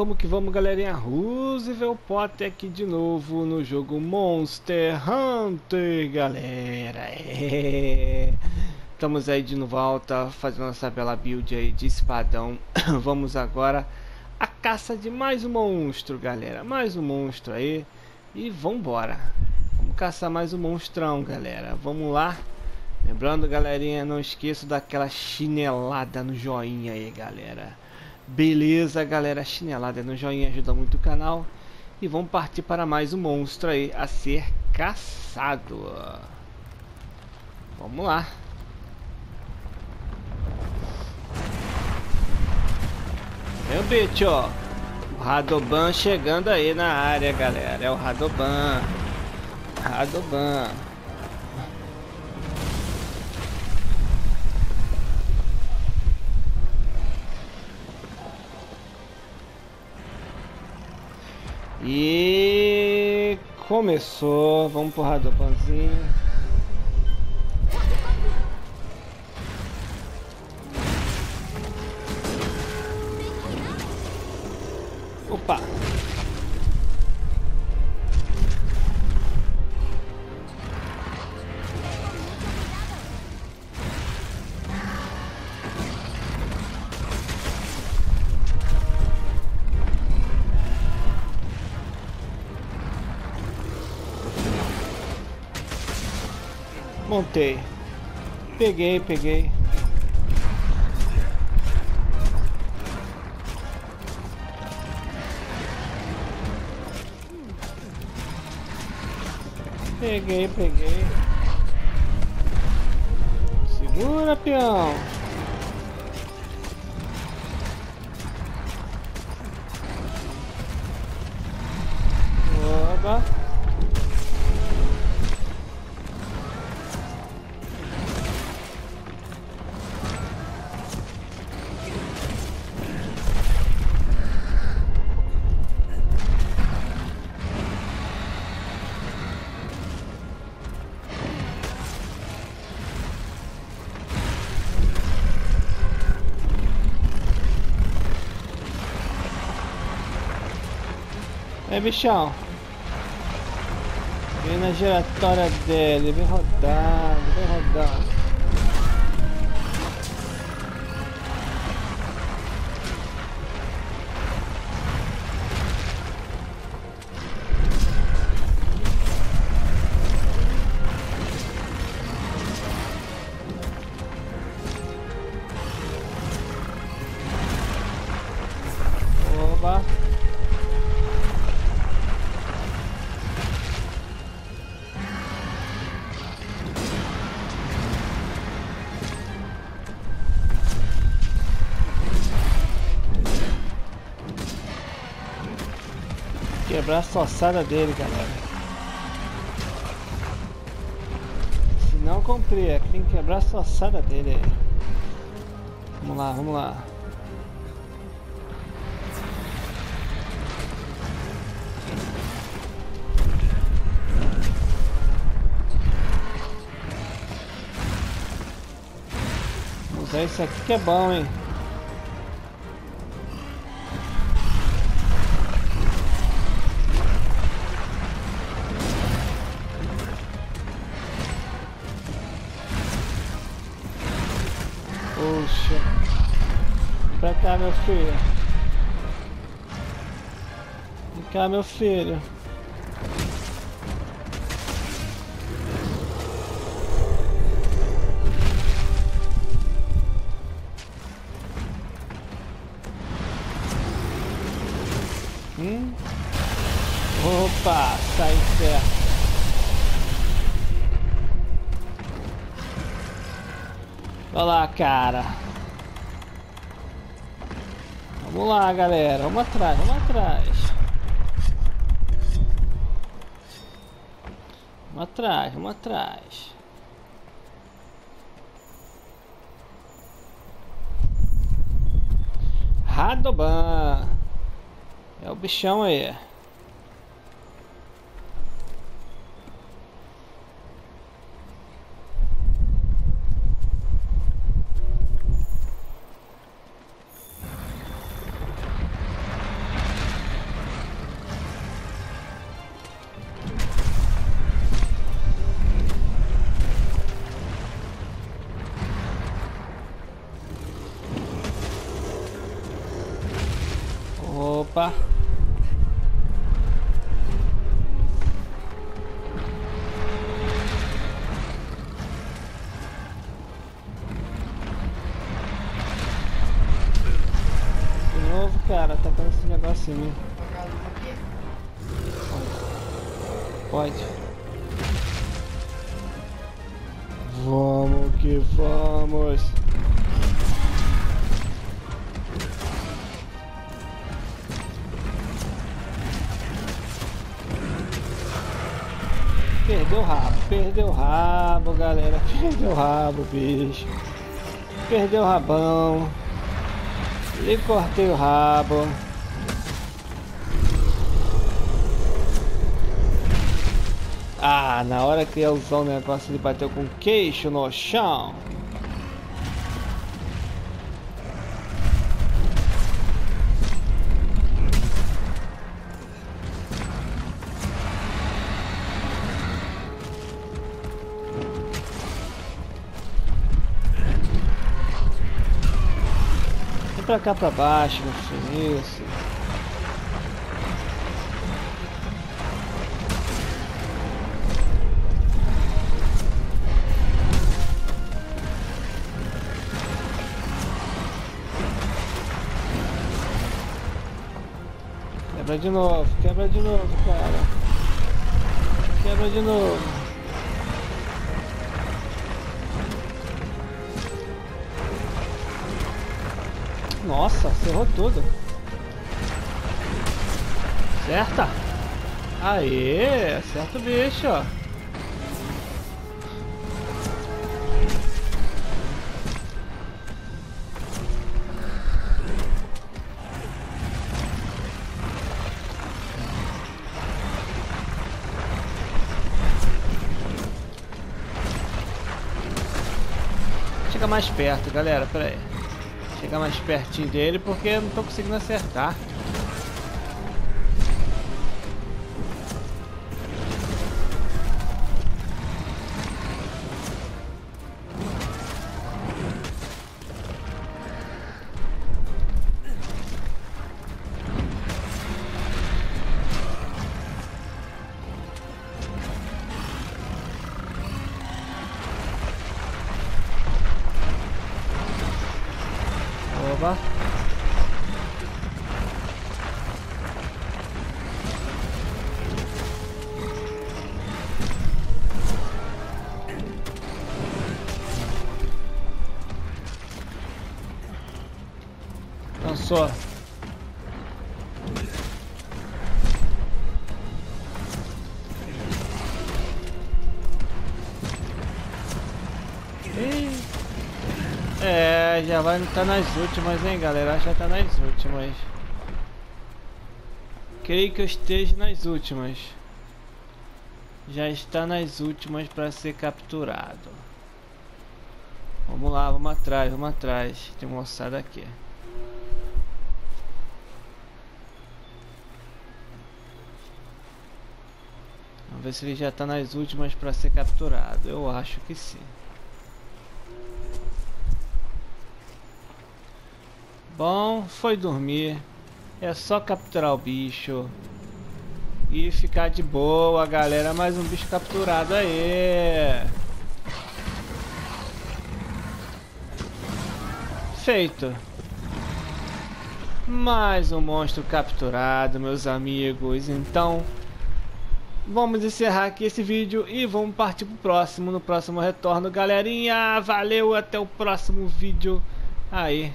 vamos que vamos, galerinha. Roosevelt Potter aqui de novo no jogo Monster Hunter, galera. É. Estamos aí de volta, fazendo essa bela build aí de espadão. vamos agora a caça de mais um monstro, galera. Mais um monstro aí. E vambora. Vamos caçar mais um monstrão, galera. Vamos lá. Lembrando, galerinha, não esqueça daquela chinelada no joinha aí, galera. Beleza, galera, chinelada no joinha ajuda muito o canal. E vamos partir para mais um monstro aí a ser caçado. Vamos lá. Meu bicho, ó. O Radoban chegando aí na área, galera. É o Radoban. Radoban. E começou, vamos pro Radopanzinho. Montei. Peguei, peguei. Peguei, peguei. Segura, peão. Oba. É bichão. Vem na giratória dele, vem rodando, vem rodando. Quebrar a soçada dele, galera. Se não cumprir, é tem que quebrar a soçada dele. Vamos lá, vamos lá. Vamos usar isso aqui que é bom, hein? Poxa. Pra cá, meu filho. Vem cá, meu filho. Hum? Opa, sai certo. Olha lá, cara. Vamos lá, galera. Vamos atrás, vamos atrás. Vamos atrás, vamos atrás. Radoban. É o bichão aí. De novo, cara, tá com esse negocinho. em. Pode. Vamos que vamos. Perdeu o rabo, perdeu o rabo, galera. Perdeu o rabo, bicho. Perdeu o rabão. Lhe cortei o rabo. Ah, na hora que ia usar o negócio ele bateu com o queixo no chão. Pra cá pra baixo, meu filho. Isso. Quebra de novo, quebra de novo, cara. Quebra de novo. Nossa, ferrou tudo. Certa. Aê, acerta o bicho. Chega mais perto, galera, pera aí. Chegar mais pertinho dele porque eu não tô conseguindo acertar. Cansou. É, já vai estar tá nas últimas, hein, galera? Já está nas últimas. Creio que eu esteja nas últimas. Já está nas últimas para ser capturado. Vamos lá, vamos atrás, vamos atrás. Tem moçada aqui. Vamos ver se ele já está nas últimas para ser capturado. Eu acho que sim. Bom, foi dormir. É só capturar o bicho. E ficar de boa, galera. Mais um bicho capturado aí. Feito. Mais um monstro capturado, meus amigos. Então, vamos encerrar aqui esse vídeo e vamos partir pro próximo, no próximo retorno, galerinha. Valeu, até o próximo vídeo. Aí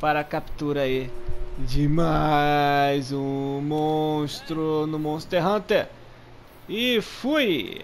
para a captura aí de mais um monstro no Monster Hunter. E fui!